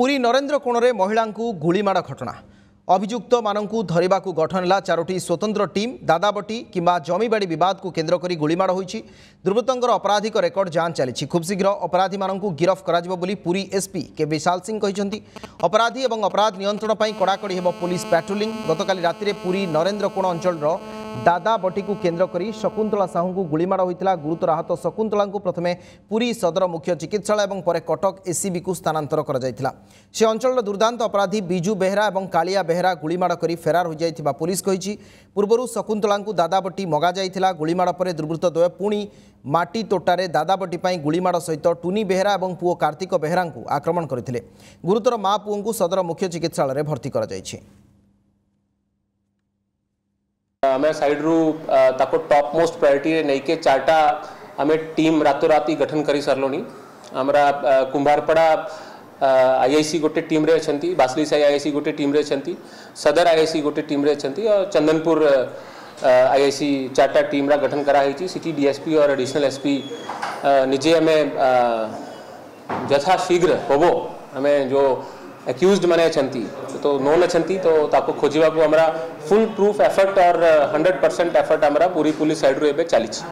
ପୁରୀ ନରେନ୍ଦ୍ର କୋଣରେ ମହିଳାଙ୍କୁ ଗୁଳିମାଡ଼ ଘଟଣା ଅଭିଯୁକ୍ତମାନଙ୍କୁ ଧରିବାକୁ ଗଠନ ହେଲା ଚାରୋଟି ସ୍ୱତନ୍ତ୍ର ଟିମ୍ ଦାଦାବଟି କିମ୍ବା ଜମିବାଡ଼ି ବିବାଦକୁ କେନ୍ଦ୍ର କରି ଗୁଳିମାଡ଼ ହୋଇଛି ଦୁର୍ବୃତ୍ତଙ୍କର ଅପରାଧିକ ରେକର୍ଡ ଯାଞ୍ଚ ଚାଲିଛି ଖୁବ୍ ଶୀଘ୍ର ଅପରାଧୀମାନଙ୍କୁ ଗିରଫ କରାଯିବ ବୋଲି ପୁରୀ ଏସ୍ପି କେ ବିଶାଲ ସିଂ କହିଛନ୍ତି ଅପରାଧୀ ଏବଂ ଅପରାଧ ନିୟନ୍ତ୍ରଣ ପାଇଁ କଡ଼ାକଡ଼ି ହେବ ପୋଲିସ ପାଟ୍ରୋଲିଂ ଗତକାଲି ରାତିରେ ପୁରୀ ନରେନ୍ଦ୍ର କୋଣ ଅଞ୍ଚଳର ଦାଦା ବଟିକୁ କେନ୍ଦ୍ର କରି ଶକୁନ୍ତଳା ସାହୁଙ୍କୁ ଗୁଳିମାଡ଼ ହୋଇଥିଲା ଗୁରୁତର ଆହତ ଶକୁନ୍ତଳାଙ୍କୁ ପ୍ରଥମେ ପୁରୀ ସଦର ମୁଖ୍ୟ ଚିକିତ୍ସାଳୟ ଏବଂ ପରେ କଟକ ଏସ୍ସିବିକୁ ସ୍ଥାନାନ୍ତର କରାଯାଇଥିଲା ସେ ଅଞ୍ଚଳର ଦୁର୍ଦ୍ଦାନ୍ତ ଅପରାଧୀ ବିଜୁ ବେହେରା ଏବଂ କାଳିଆ ବେହେରା ଗୁଳିମାଡ଼ କରି ଫେରାର ହୋଇଯାଇଥିବା ପୁଲିସ୍ କହିଛି ପୂର୍ବରୁ ଶକୁନ୍ତଳାଙ୍କୁ ଦାଦା ବଟି ମଗାଯାଇଥିଲା ଗୁଳିମାଡ଼ ପରେ ଦୁର୍ବୃତ୍ତ ଦ୍ୱୟ ପୁଣି ମାଟି ତୋଟାରେ ଦାଦାବଟି ପାଇଁ ଗୁଳିମାଡ଼ ସହିତ ଟୁନି ବେହେରା ଏବଂ ପୁଅ କାର୍ତ୍ତିକ ବେହେରାଙ୍କୁ ଆକ୍ରମଣ କରିଥିଲେ ଗୁରୁତର ମା' ପୁଅଙ୍କୁ ସଦର ମୁଖ୍ୟ ଚିକିତ୍ସାଳୟରେ ଭର୍ତ୍ତି କରାଯାଇଛି आम सैड रू ताक टप मोस्ट प्रायोरीटी नहीं के चार्टा आम टीम रातोरात गठन कर सारे आमरा कुंभारपड़ा आई आई सी गोटे टीम अच्छा बासली साई आई आई सी गोटे टीम अच्छा सदर आई आई सी गोटे टीम अच्छा और चंदनपुर आई आई सी चार्टा टीम रा गठन कराई सिटी डीएसपी और एडिशनल एसपी निजे आम यथाशीघ्र हम आम जो एक्यूज मैंने अच्छा तो नोन अच्छा तो ताको को आमरा फुल प्रूफ एफर्ट और हंड्रेड परसेंट एफर्ट आम पूरी पुलिस साइड रु चली